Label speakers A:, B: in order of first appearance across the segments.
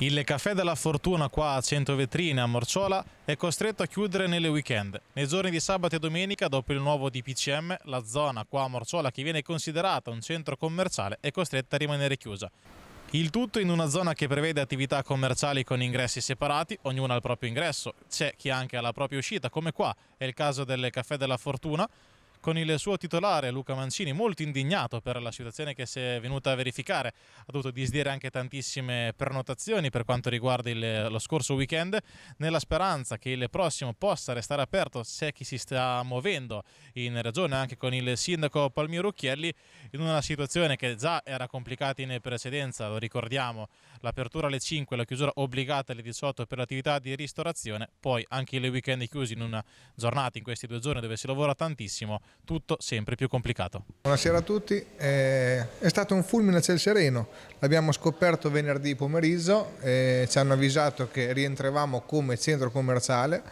A: Il caffè della fortuna qua a Centro Vetrine a Morciola è costretto a chiudere nelle weekend. Nei giorni di sabato e domenica, dopo il nuovo DPCM, la zona qua a Morciola, che viene considerata un centro commerciale, è costretta a rimanere chiusa. Il tutto in una zona che prevede attività commerciali con ingressi separati, ognuno ha il proprio ingresso, c'è chi anche ha la propria uscita, come qua è il caso del Caffè della Fortuna, con il suo titolare Luca Mancini molto indignato per la situazione che si è venuta a verificare, ha dovuto disdire anche tantissime prenotazioni per quanto riguarda il, lo scorso weekend, nella speranza che il prossimo possa restare aperto se chi si sta muovendo in regione anche con il sindaco Palmiro Rucchielli in una situazione che già era complicata in precedenza, lo ricordiamo, l'apertura alle 5, la chiusura obbligata alle 18 per l'attività di ristorazione, poi anche i weekend chiusi in una giornata in questi due giorni dove si lavora tantissimo, tutto sempre più complicato.
B: Buonasera a tutti, eh, è stato un fulmine a ciel sereno, l'abbiamo scoperto venerdì pomeriggio, eh, ci hanno avvisato che rientrevamo come centro commerciale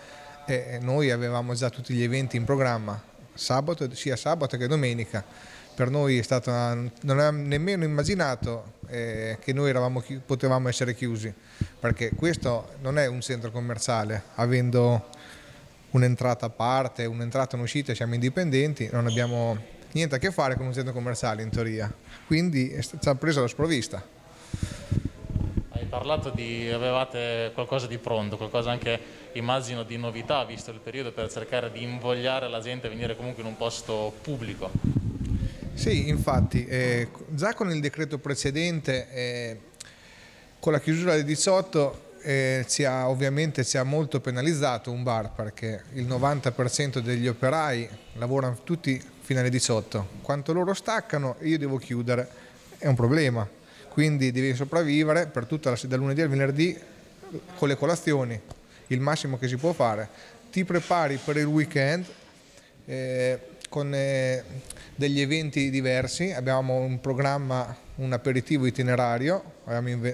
B: e noi avevamo già tutti gli eventi in programma, sabato, sia sabato che domenica. Per noi è stato, non avevamo nemmeno immaginato eh, che noi eravamo, potevamo essere chiusi, perché questo non è un centro commerciale, avendo un'entrata a parte, un'entrata e un'uscita, siamo indipendenti, non abbiamo niente a che fare con un centro commerciale in teoria, quindi ci ha preso la sprovvista.
A: Hai parlato di, avevate qualcosa di pronto, qualcosa anche immagino di novità visto il periodo per cercare di invogliare la gente a venire comunque in un posto pubblico.
B: Sì, infatti, eh, già con il decreto precedente, eh, con la chiusura del 18, eh, ci ha, ovviamente ci ha molto penalizzato un bar perché il 90% degli operai lavorano tutti fino alle 18. Quanto loro staccano io devo chiudere, è un problema. Quindi devi sopravvivere per tutta la da lunedì al venerdì con le colazioni, il massimo che si può fare. Ti prepari per il weekend eh, con eh, degli eventi diversi, abbiamo un programma, un aperitivo itinerario, abbiamo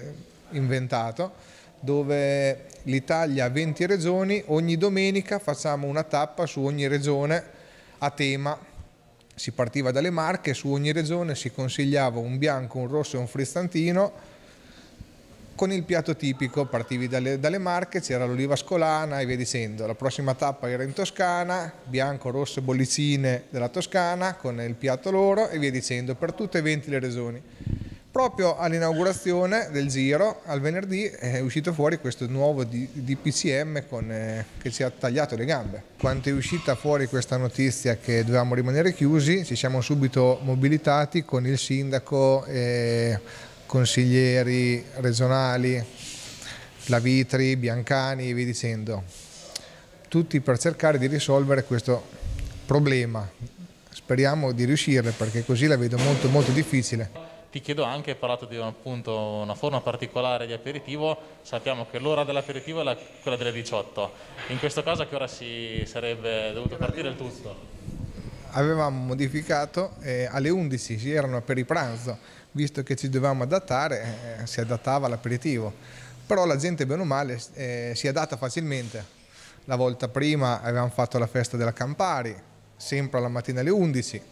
B: inventato dove l'Italia ha 20 regioni, ogni domenica facciamo una tappa su ogni regione a tema. Si partiva dalle Marche, su ogni regione si consigliava un bianco, un rosso e un frizzantino con il piatto tipico, partivi dalle, dalle Marche, c'era l'oliva scolana e via dicendo. La prossima tappa era in Toscana, bianco, rosso e bollicine della Toscana con il piatto loro e via dicendo, per tutte e 20 le regioni. Proprio all'inaugurazione del giro, al venerdì, è uscito fuori questo nuovo DPCM con, eh, che ci ha tagliato le gambe. Quando è uscita fuori questa notizia che dovevamo rimanere chiusi, ci siamo subito mobilitati con il sindaco, eh, consiglieri regionali, Lavitri, Biancani e via dicendo, tutti per cercare di risolvere questo problema. Speriamo di riuscire perché così la vedo molto molto difficile.
A: Ti chiedo anche, hai parlato di appunto, una forma particolare di aperitivo, sappiamo che l'ora dell'aperitivo è quella delle 18, in questo caso a che ora si sarebbe dovuto partire il tutto?
B: Avevamo modificato, eh, alle 11 si erano per il pranzo, visto che ci dovevamo adattare, eh, si adattava all'aperitivo, però la gente bene o male eh, si adatta facilmente. La volta prima avevamo fatto la festa della Campari, sempre alla mattina alle 11,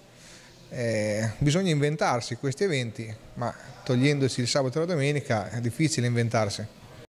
B: eh, bisogna inventarsi questi eventi, ma togliendosi il sabato e la domenica è difficile inventarsi.